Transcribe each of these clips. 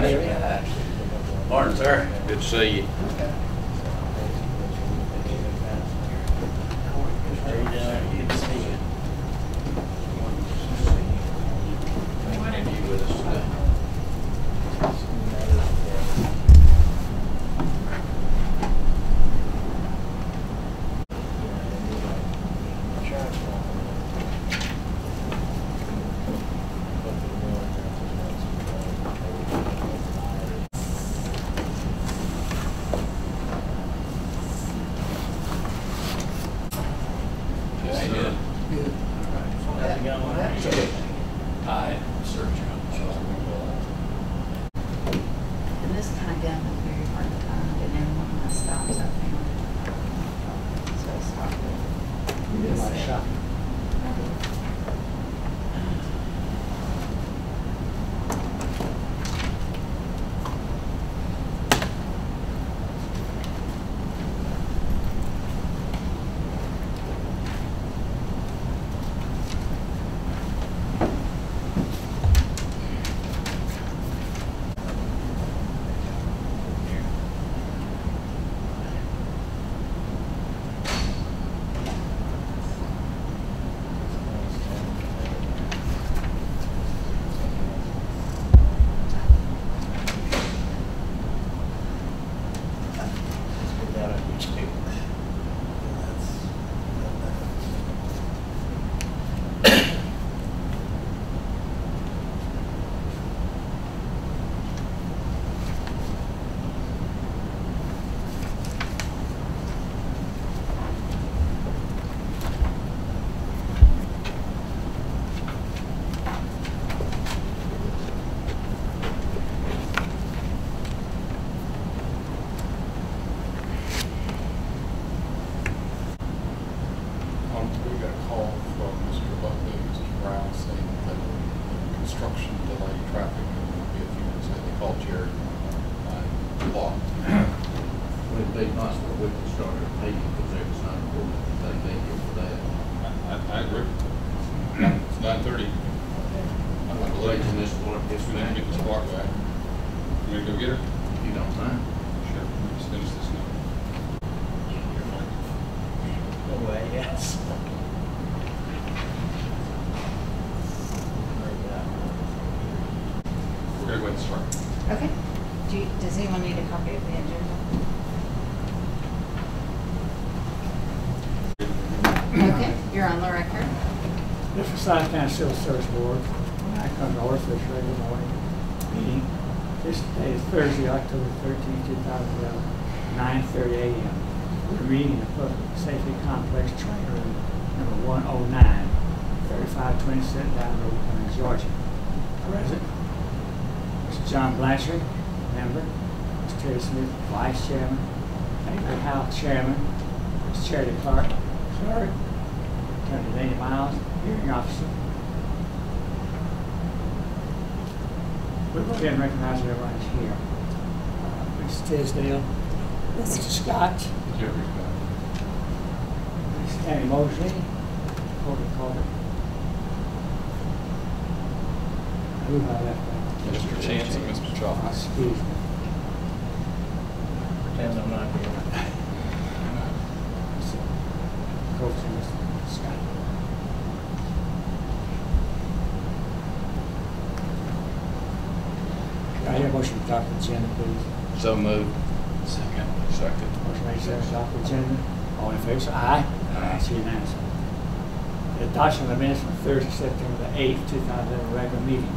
Morning, sir. Good to see you. How are you doing? Good to see you. Have you with us today? Yes, sir. Good. How's it going? Hi, Sergio. And this kind of gun is very hard to find, and every one of my stops I found. So I stopped it. You did a lot of shopping. Um, we got a call from Mr. Buckley, and Mr. Brown saying that the construction delay traffic and will be a few minutes late. They called Jared, uh, blocked. Would it be possible we could start because there was not important that they be here for that? I, I agree. It's nine thirty. I'm not Wait late. till Ms. Clark gets We need to get this block back. You want me to go get her? If you don't mind. Sure. Let's finish this now. No way, yes. We're gonna go ahead and start. Okay. Do you, does anyone need a copy of the agenda? Okay, you're on the record. This is Forsyth County Civil Service Board. I come to this regular morning meeting. This day is Thursday, October thirteenth, 9.30 AM. We're meeting in the Public Safety Complex Training Room, number one oh nine, thirty-five twenty-seven down Road, Georgia. Present, Mr. John Blanchard, member, Mr. Terry Smith, vice chairman, Avery Howell, chairman, Ms. Charity Clark, clerk, Attorney Dana Miles, hearing officer. We'll go ahead and recognize everyone is here. Uh, Ms. Tisdale, Mr. Scott, Jerry's back. Mr. Tammy Mosley, Colby Colbert. Who have I left? Mr. Chance and Mr. Chalmers. Excuse me. Pretend I'm not here. Coach and Mr. Scott. Can I hear a motion to adopt the agenda, please? So moved. Second. Second. Motion made, seconded, adopt the agenda. All in favor, say aye. Aye. It's unanimous. The adoption of the minutes from Thursday, September the eighth, two thousand eleven, regular meeting.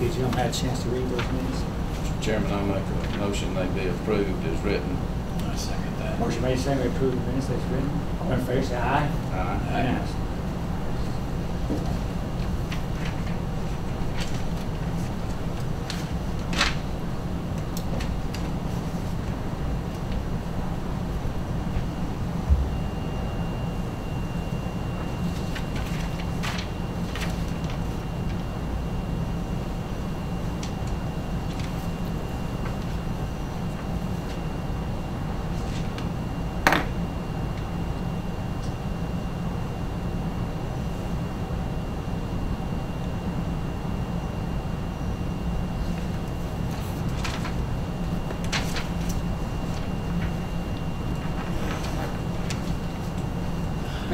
Did you all have a chance to read those minutes? Mr. Chairman, I make a motion they be approved as written. I second that. Motion made, seconded, we approve the minutes as written. All in favor, say aye. Aye. Unanimous.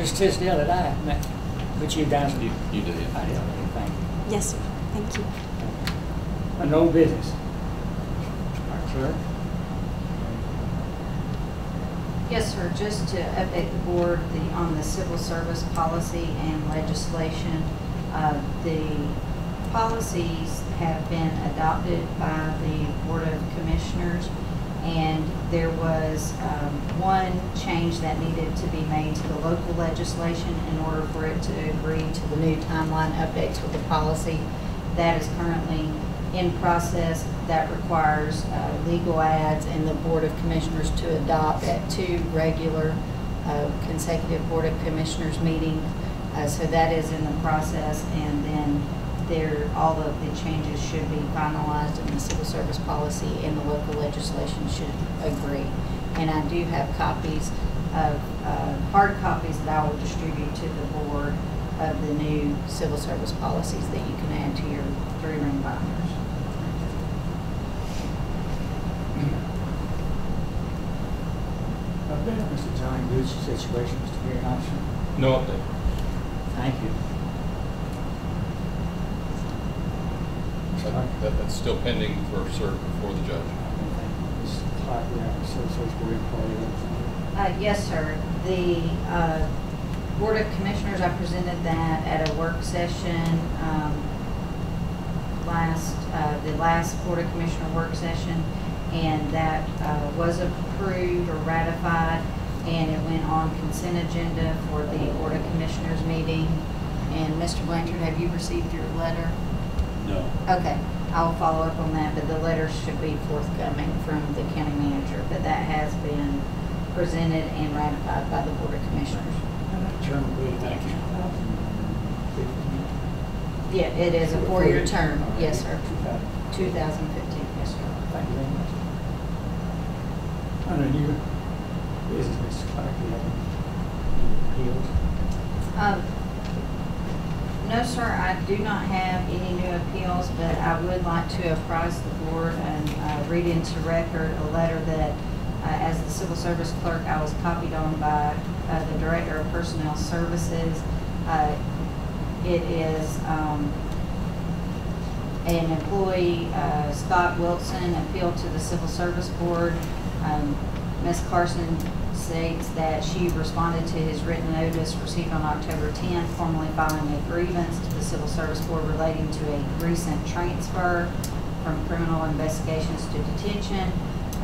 Mr. Tisdale, did I, ma- put you down? You, you did. I did, okay, thank you. Yes, sir. Thank you. Uh, No business. Our clerk? Yes, sir, just to update the board, the, on the civil service policy and legislation, uh, the policies have been adopted by the Board of Commissioners, and there was, um, one change that needed to be made to the local legislation in order for it to agree to the new timeline updates with the policy. That is currently in process. That requires uh, legal ads and the Board of Commissioners to adopt at two regular uh, consecutive Board of Commissioners meetings. Uh, So that is in the process, and then there, all of the changes should be finalized, and the civil service policy and the local legislation should agree. And I do have copies of, uh, hard copies that I will distribute to the board of the new civil service policies that you can add to your three-ring binders. Update on Mr. John Gooch's situation, Mr. Hearing Officer. No update. Thank you. That, that- that's still pending for cert before the judge. Uh, yes, sir. The, uh, Board of Commissioners, I presented that at a work session, um, last, uh, the last Board of Commissioner work session, and that, uh, was approved or ratified, and it went on consent agenda for the Board of Commissioners meeting. And Mr. Blanchard, have you received your letter? No. Okay, I will follow up on that, but the letter should be forthcoming from the county manager, but that has been presented and ratified by the Board of Commissioners. And that term will Thank you. 2015. Yeah, it is a four-year term, yes, sir. 2015, yes, sir. Thank you very much. Under new business, Mr. Clark, you have any appeals? Um, No, sir, I do not have any new appeals, but I would like to apprise the board and uh, read into record a letter that, uh, as the civil service clerk, I was copied on by uh, the Director of Personnel Services. Uh, It is um, an employee, uh, Scott Wilson, appealed to the Civil Service Board. Um, Ms. Carson states that she responded to his written notice received on October 10th, formally filing a grievance to the Civil Service Board relating to a recent transfer from criminal investigations to detention.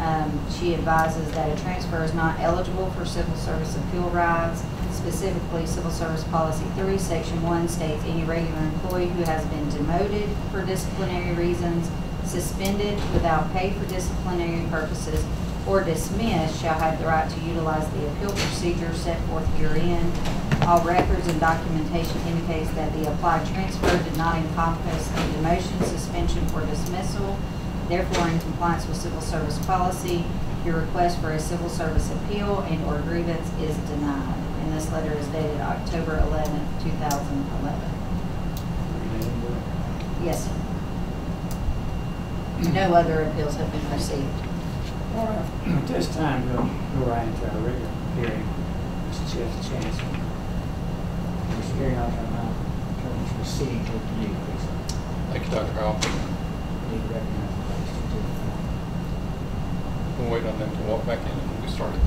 Um, She advises that a transfer is not eligible for civil service appeal rights. Specifically, Civil Service Policy 3, Section 1 states any regular employee who has been demoted for disciplinary reasons, suspended without pay for disciplinary purposes, or dismissed shall have the right to utilize the appeal procedure set forth herein. All records and documentation indicates that the applied transfer did not encompass a demotion, suspension, or dismissal. Therefore, in compliance with civil service policy, your request for a civil service appeal and/or grievance is denied. And this letter is dated October 11, 2011. Yes, sir. No other appeals have been received. All right, at this time, we'll go right into our regular hearing. Mr. Jeff Chancellor. Mr. Hearing Officer, now turn this proceeding over to you, please. Thank you, Dr. Howell. Need to recognize the ladies to do We'll wait on them to walk back in and we'll get started.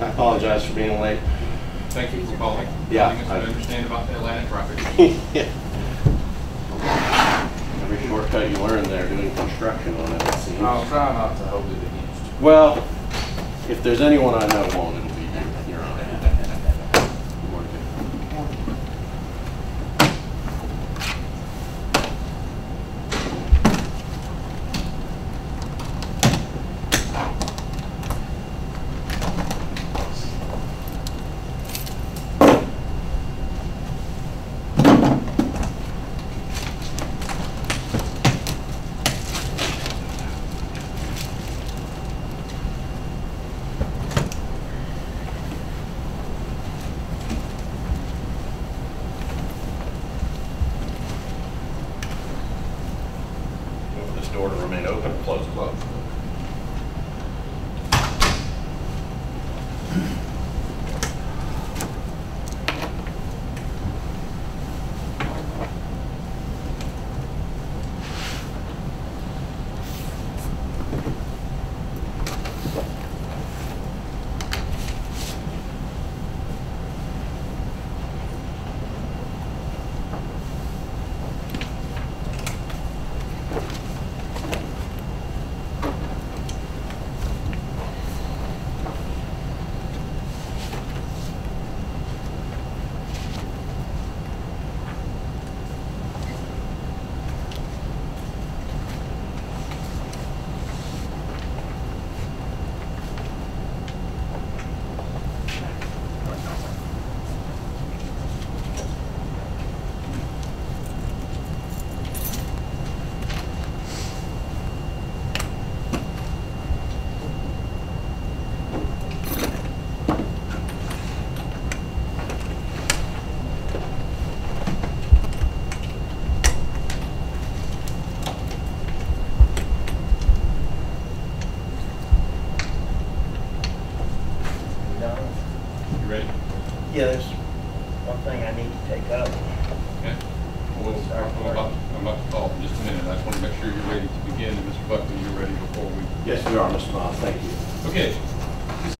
I apologize for being late. Thank you for calling. Yeah, Letting us I- understand about the Atlanta traffic. Every shortcut you learn there doing construction on it, it seems. I'll try not to hold it against you. Well, if there's anyone I know won't,